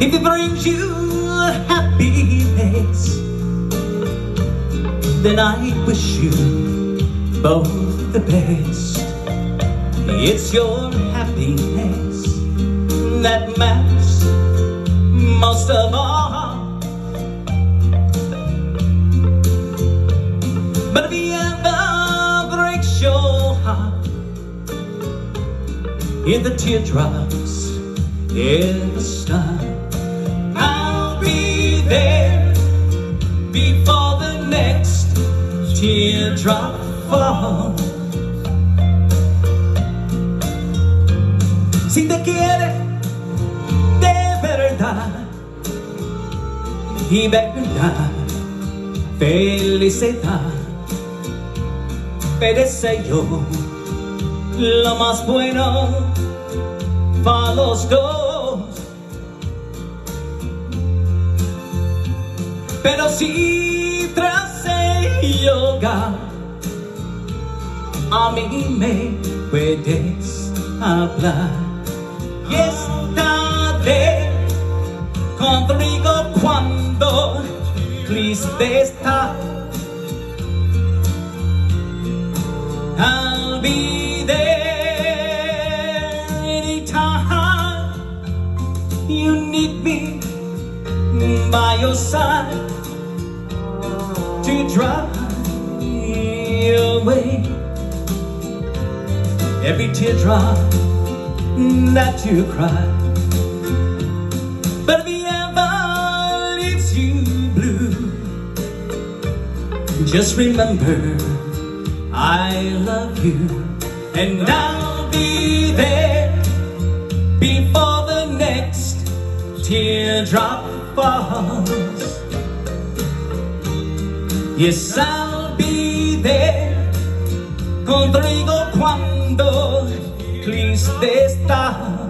If it brings you happiness, then I wish you both the best. It's your happiness that matters most of all. But your heart, in the teardrops in the start, teardrop falls. Si te quiere de verdad y verdad, felicidad, merece yo lo más bueno para los dos. Pero si yoga a mí me puedes hablar y estaré contigo cuando triste está. I'll be there anytime you need me by your side to drive every teardrop that you cry. But if he ever leaves you blue, just remember I love you and I'll be there before the next teardrop falls. Yes, I'll be there cuando triste está.